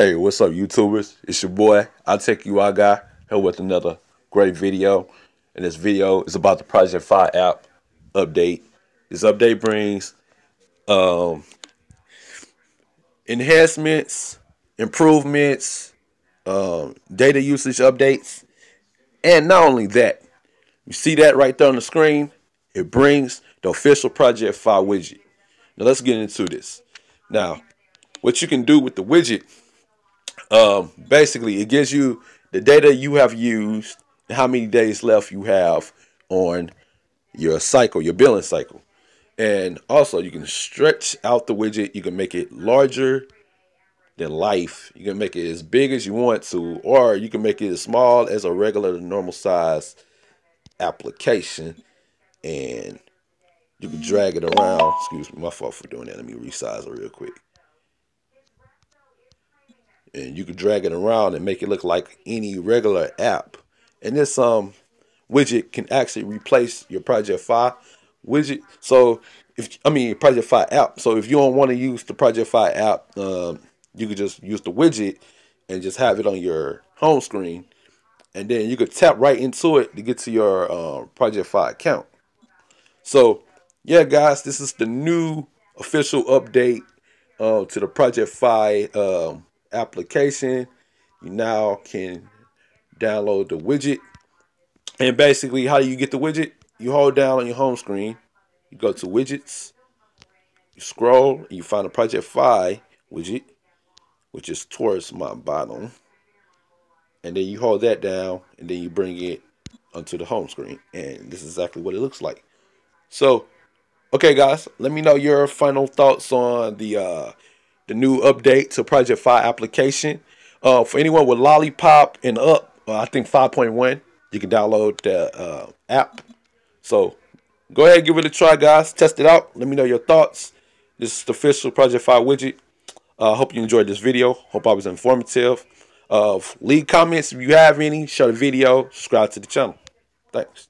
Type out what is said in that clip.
Hey, what's up, YouTubers? It's your boy, Take You Out Guy, here with another great video. And this video is about the Project Fi app update. This update brings um, enhancements, improvements, um, data usage updates, and not only that, you see that right there on the screen? It brings the official Project Fi widget. Now let's get into this. Now, what you can do with the widget um, basically, it gives you the data you have used how many days left you have on your cycle, your billing cycle. And also, you can stretch out the widget. You can make it larger than life. You can make it as big as you want to, or you can make it as small as a regular, normal size application. And you can drag it around. Excuse me, my fault for doing that. Let me resize it real quick and you can drag it around and make it look like any regular app. And this um widget can actually replace your Project Fi widget. So if I mean Project Fi app. So if you don't want to use the Project Fi app, um, you could just use the widget and just have it on your home screen, and then you could tap right into it to get to your uh, Project Fi account. So yeah, guys, this is the new official update uh, to the Project Fi um, application. You now can download the widget. And basically, how do you get the widget? You hold down on your home screen, you go to widgets, you scroll, you find a Project Fi widget, which is towards my bottom. And then you hold that down, and then you bring it onto the home screen. And this is exactly what it looks like. So, okay, guys, let me know your final thoughts on the uh, the new update to Project Fi application. Uh, for anyone with Lollipop and up, uh, I think 5.1, you can download the uh, app. So go ahead, give it a try, guys. Test it out. Let me know your thoughts. This is the official Project Fi widget. I uh, hope you enjoyed this video. Hope I was informative. Uh, leave comments if you have any. Share the video. Subscribe to the channel. Thanks.